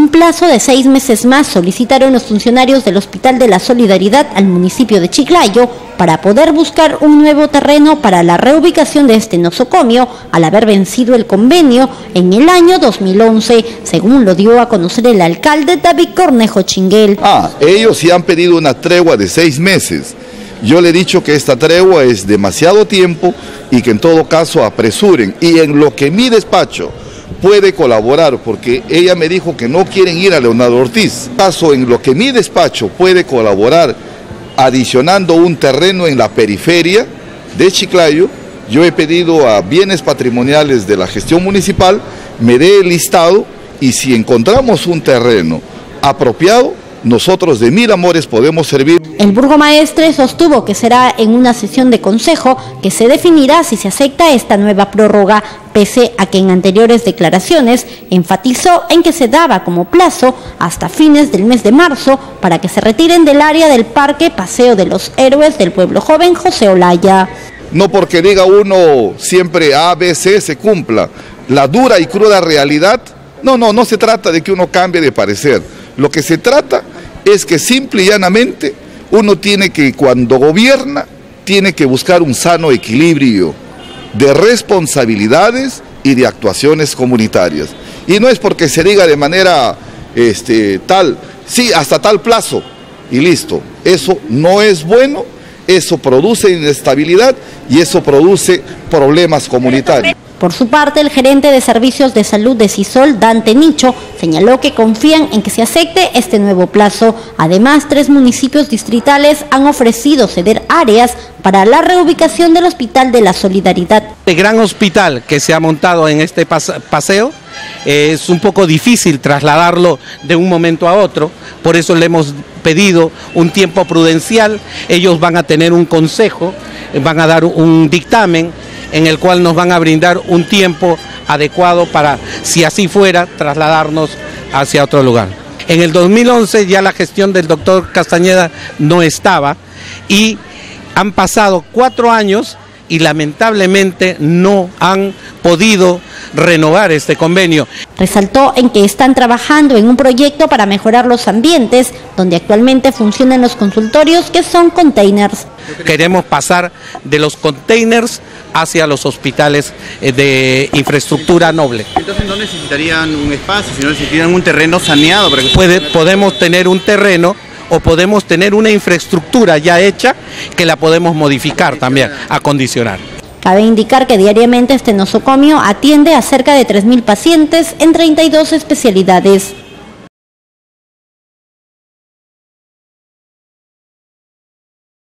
Un plazo de seis meses más solicitaron los funcionarios del Hospital de la Solidaridad al municipio de Chiclayo para poder buscar un nuevo terreno para la reubicación de este nosocomio al haber vencido el convenio en el año 2011, según lo dio a conocer el alcalde David Cornejo Chinguel. Ah, ellos sí han pedido una tregua de seis meses. Yo le he dicho que esta tregua es demasiado tiempo y que en todo caso apresuren. Y en lo que mi despacho puede colaborar, porque ella me dijo que no quieren ir a Leonardo Ortiz. Caso en lo que mi despacho puede colaborar adicionando un terreno en la periferia de Chiclayo, yo he pedido a bienes patrimoniales de la gestión municipal, me dé el listado y si encontramos un terreno apropiado, nosotros de mil amores podemos servir. El burgomaestre sostuvo que será en una sesión de consejo que se definirá si se acepta esta nueva prórroga, pese a que en anteriores declaraciones enfatizó en que se daba como plazo hasta fines del mes de marzo para que se retiren del área del Parque Paseo de los Héroes del Pueblo Joven José Olaya. No porque diga uno siempre A, B, C se cumpla. La dura y cruda realidad, no, no, no se trata de que uno cambie de parecer. Lo que se trata es que simple y llanamente uno tiene que, cuando gobierna, tiene que buscar un sano equilibrio de responsabilidades y de actuaciones comunitarias. Y no es porque se diga de manera este, tal, sí, hasta tal plazo y listo. Eso no es bueno, eso produce inestabilidad y eso produce problemas comunitarios. Por su parte, el gerente de Servicios de Salud de CISOL, Dante Nicho, señaló que confían en que se acepte este nuevo plazo. Además, tres municipios distritales han ofrecido ceder áreas para la reubicación del Hospital de la Solidaridad. El gran hospital que se ha montado en este paseo eh, es un poco difícil trasladarlo de un momento a otro, por eso le hemos pedido un tiempo prudencial, ellos van a tener un consejo, van a dar un dictamen en el cual nos van a brindar un tiempo adecuado para, si así fuera, trasladarnos hacia otro lugar. En el 2011 ya la gestión del doctor Castañeda no estaba y han pasado cuatro años y lamentablemente no han podido renovar este convenio. Resaltó en que están trabajando en un proyecto para mejorar los ambientes donde actualmente funcionan los consultorios que son containers. Queremos pasar de los containers hacia los hospitales eh, de infraestructura noble. Entonces no necesitarían un espacio, sino necesitarían un terreno saneado. Para que Puede, podemos tener un terreno o podemos tener una infraestructura ya hecha que la podemos modificar también, acondicionar. Cabe indicar que diariamente este nosocomio atiende a cerca de 3.000 pacientes en 32 especialidades.